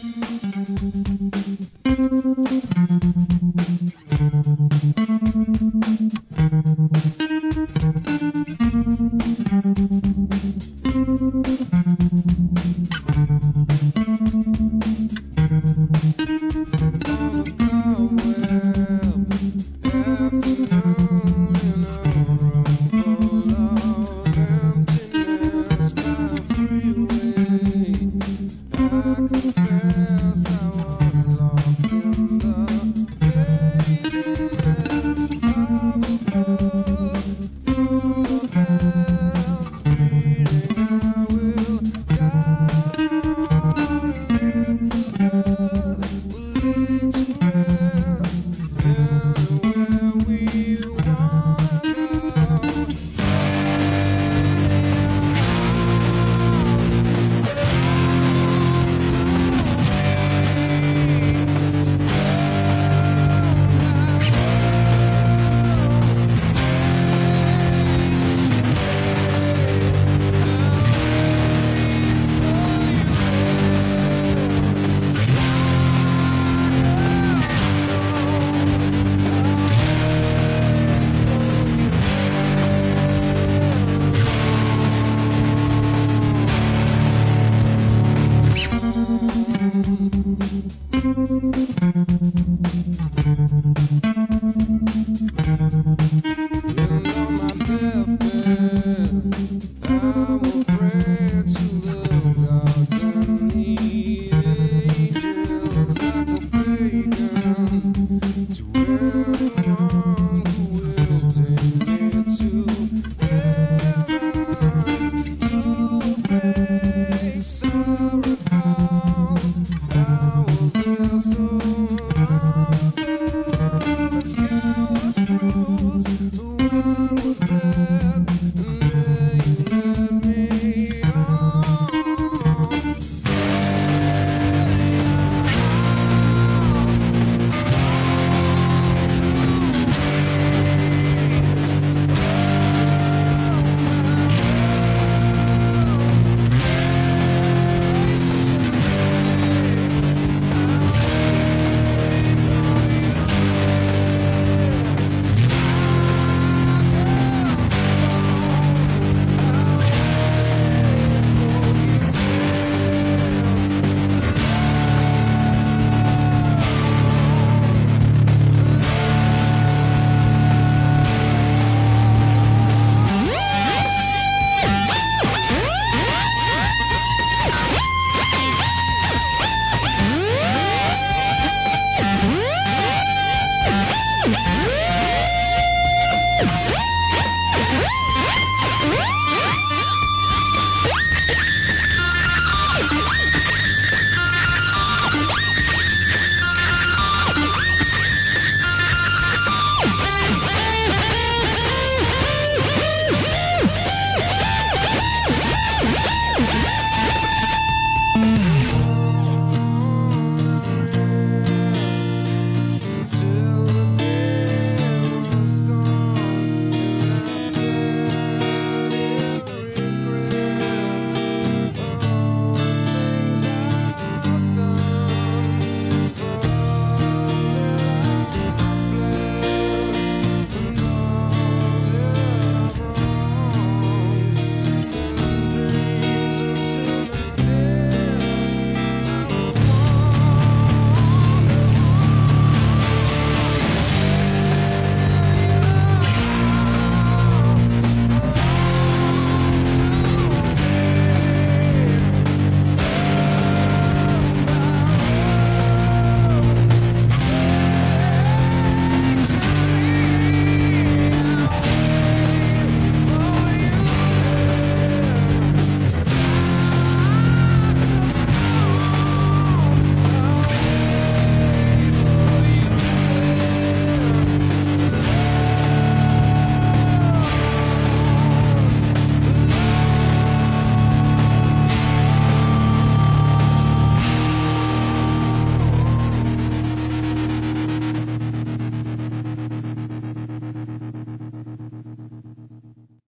confess I was lost in the Even on my deathbed, I'm afraid.